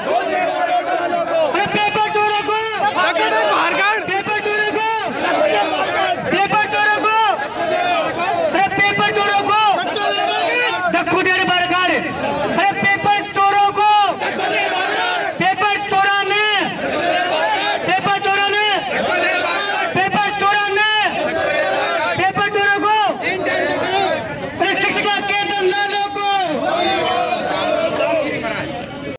¡Vamos!